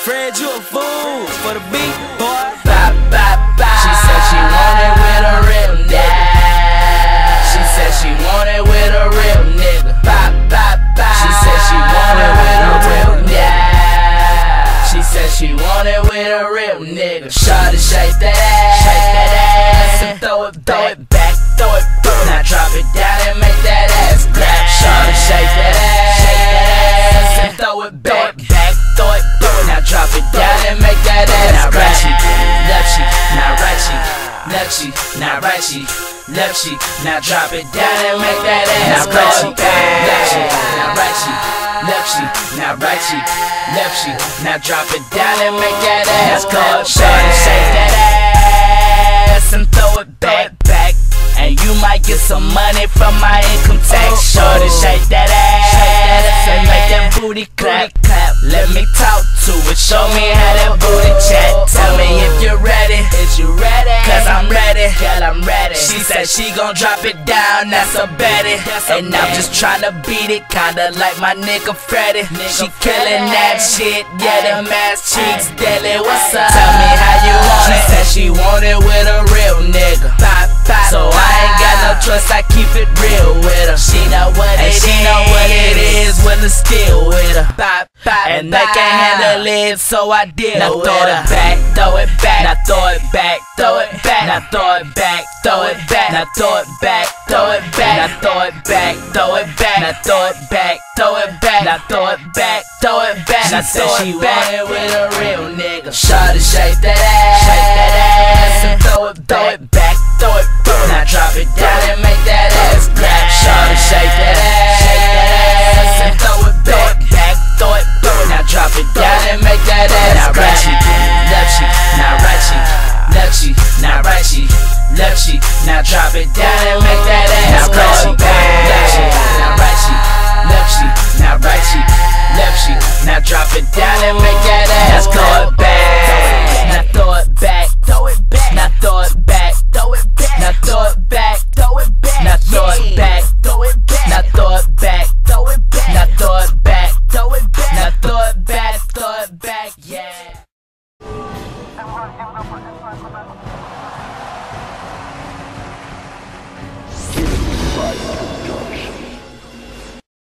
Fred, you a fool for the beat, boy. Bop, bop, bop. She said she wanted with a real nigga. She said she wanted with a real nigga. Bop, bop, bop. She said she wanted with a real nigga. She said she wanted with a real nigga. Shawty shake that ass, throw it, throw it back, throw it. Now drop it down and make that ass clap. Shawty shake that ass, shake that ass, and throw it back, back, throw it, throw it. Now drop it down and make that ass clap. Now Left cheek, now right cheek, left cheek, now right cheek, left cheek. Now drop it down and make that ass clap. Left cheek, now right cheek, left cheek, now right cheek, left cheek. Now drop it down and make that ass clap. Shawty shake that some money from my income tax. Shorty, oh. shake that ass and make that booty clap. clap. Let me talk to it. Show me how that booty chat. Tell me if you're ready. Is you ready? Cause I'm ready. Girl, I'm ready. She said she gon' drop it down. That's a betty. And I'm just tryna beat it. Kinda like my nigga Freddy. She killing that shit. Yeah, them ass cheeks deadly. Trust, I keep it real with her. She know what and it she is. know what it is when it's still with her. Bop, bop, and they can't handle it, so I deal now with throw it back, throw it back, now throw it back, throw it back, now throw it back, throw it back, now throw it back, throw it back, now throw it back, throw it back, now throw it back, throw it back, now throw it back, throw it back. She said she wanted with a real nigga. Shawty shake that ass, right cheek, left cheek, now right cheek, left cheek, now right cheek, left cheek. Now drop it down and make that ass clap. Left cheek, now right cheek, left cheek, now right cheek, left cheek. Now drop it down and make that that